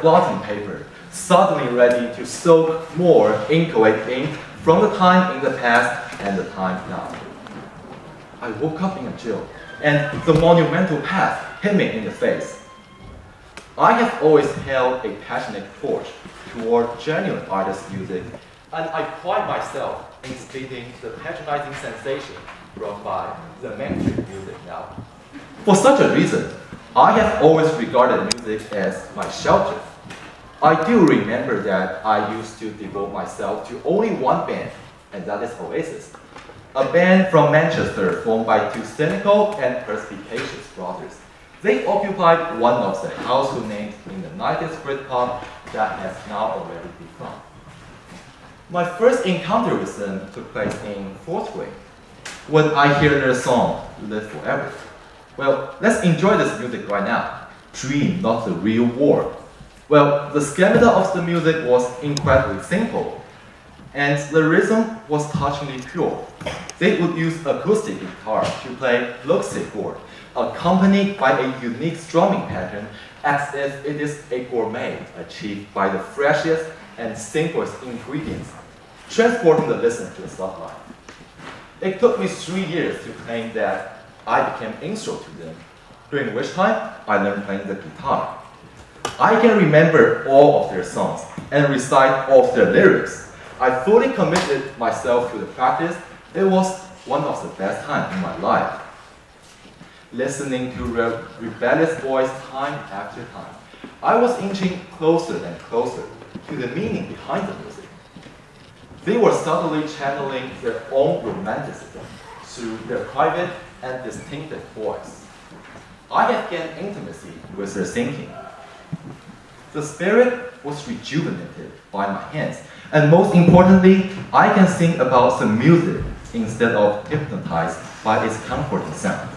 blotting paper, suddenly ready to soak more inchoate ink from the time in the past and the time now. I woke up in a chill, and the monumental past hit me in the face. I have always held a passionate torch toward genuine artist music, and I pride myself in splitting the patronizing sensation brought by the mainstream music now. For such a reason, I have always regarded music as my shelter. I do remember that I used to devote myself to only one band, and that is Oasis. A band from Manchester formed by two cynical and perspicacious brothers. They occupied one of the household names in the 90s Britpop that has now already become. My first encounter with them took place in fourth grade, when I hear their song, Live Forever. Well, let's enjoy this music right now. Dream, not the real world. Well, the schemata of the music was incredibly simple, and the rhythm was touchingly pure. They would use acoustic guitar to play Luxit chord, accompanied by a unique strumming pattern as if it is a gourmet achieved by the freshest and simplest ingredients, transporting the listener to the sublime. It took me three years to claim that I became intro to them, during which time I learned playing the guitar. I can remember all of their songs and recite all of their lyrics. I fully committed myself to the practice. It was one of the best times in my life. Listening to re rebellious voice time after time, I was inching closer and closer to the meaning behind the music. They were subtly channeling their own romanticism through their private and distinctive voice. I have gained intimacy with their thinking. The spirit was rejuvenated by my hands, and most importantly, I can sing about the music instead of hypnotized by its comforting sound.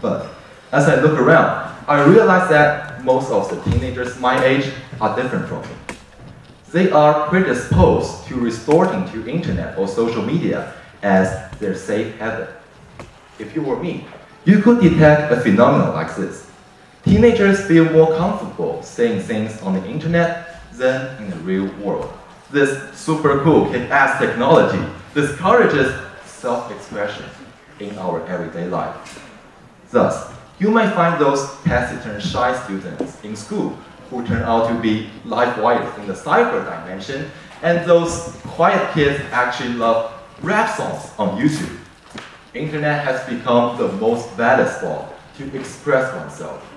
But as I look around, I realize that most of the teenagers my age are different from me. They are predisposed to resorting to internet or social media as their safe haven. If you were me, you could detect a phenomenon like this. Teenagers feel more comfortable saying things on the internet than in the real world. This super cool kick-ass technology discourages self-expression in our everyday life. Thus, you might find those taciturn shy students in school who turn out to be live wires in the cyber dimension, and those quiet kids actually love rap songs on YouTube. Internet has become the most valid spot to express oneself.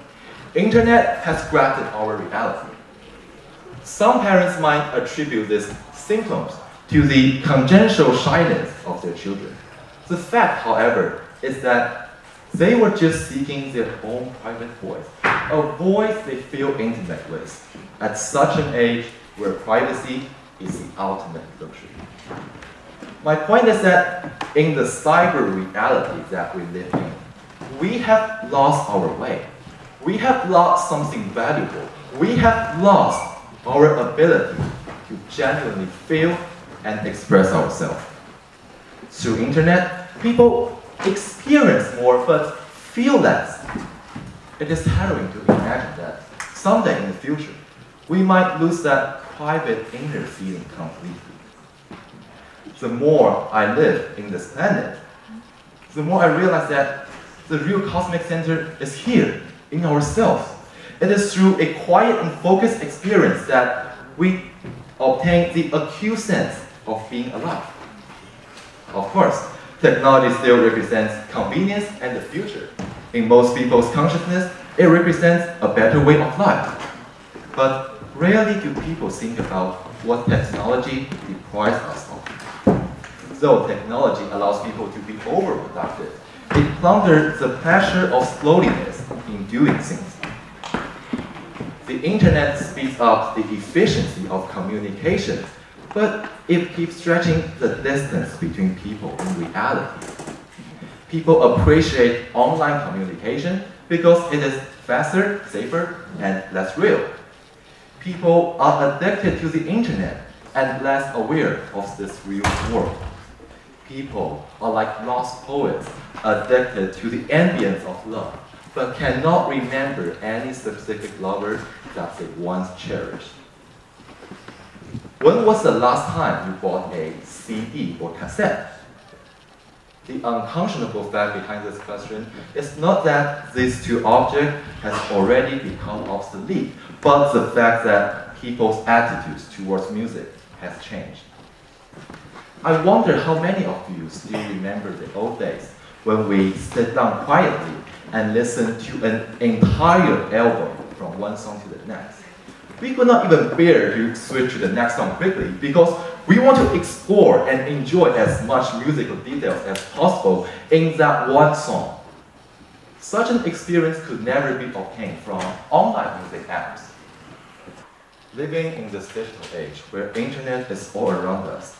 Internet has grafted our reality. Some parents might attribute these symptoms to the congenital shyness of their children. The fact, however, is that they were just seeking their own private voice, a voice they feel intimate with, at such an age where privacy is the ultimate luxury. My point is that in the cyber reality that we live in, we have lost our way. We have lost something valuable. We have lost our ability to genuinely feel and express ourselves. Through internet, people experience more but feel less. It is harrowing to imagine that someday in the future, we might lose that private inner feeling completely. The more I live in this planet, the more I realize that the real cosmic center is here, in ourselves. It is through a quiet and focused experience that we obtain the acute sense of being alive. Of course, technology still represents convenience and the future. In most people's consciousness, it represents a better way of life. But rarely do people think about what technology deprives us of. Though technology allows people to be overproductive, it plunders the pleasure of slowness in doing things. The internet speeds up the efficiency of communication, but it keeps stretching the distance between people in reality. People appreciate online communication because it is faster, safer, and less real. People are addicted to the internet and less aware of this real world. People are like lost poets, addicted to the ambience of love, but cannot remember any specific lover that they once cherished. When was the last time you bought a CD or cassette? The unconscionable fact behind this question is not that these two objects has already become obsolete, but the fact that people's attitudes towards music has changed. I wonder how many of you still remember the old days when we sit down quietly and listen to an entire album from one song to the next. We could not even bear to switch to the next song quickly because we want to explore and enjoy as much musical details as possible in that one song. Such an experience could never be obtained from online music apps. Living in this digital age where internet is all around us,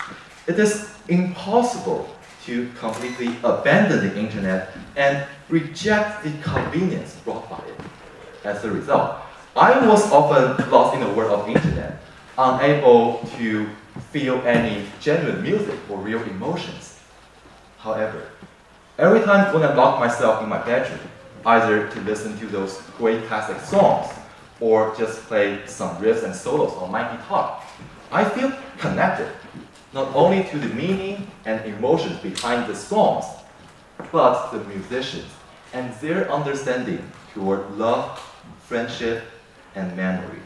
it is impossible to completely abandon the internet and reject the convenience brought by it. As a result, I was often lost in the world of internet, unable to feel any genuine music or real emotions. However, every time when I lock myself in my bedroom, either to listen to those great classic songs or just play some riffs and solos on my guitar, I feel connected not only to the meaning and emotions behind the songs, but the musicians and their understanding toward love, friendship, and memory.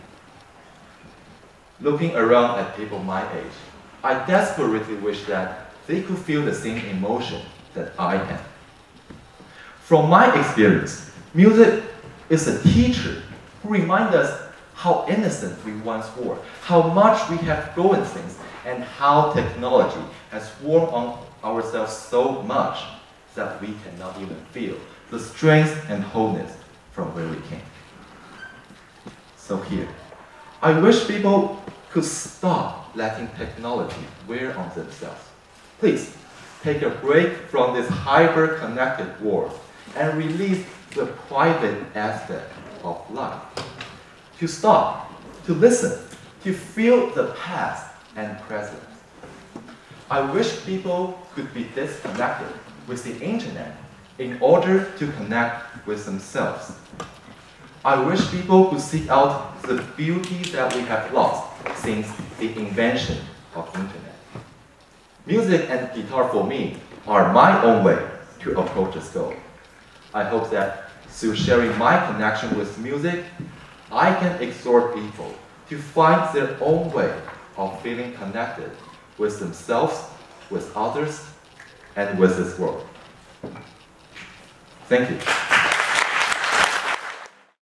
Looking around at people my age, I desperately wish that they could feel the same emotion that I can. From my experience, music is a teacher who reminds us how innocent we once were, how much we have grown since, and how technology has worn on ourselves so much that we cannot even feel the strength and wholeness from where we came. So here, I wish people could stop letting technology wear on themselves. Please, take a break from this hyper-connected world and release the private aspect of life. To stop, to listen, to feel the past and present. I wish people could be disconnected with the internet in order to connect with themselves. I wish people could seek out the beauty that we have lost since the invention of internet. Music and guitar for me are my own way to approach this goal. I hope that through sharing my connection with music, I can exhort people to find their own way of feeling connected with themselves, with others, and with this world. Thank you.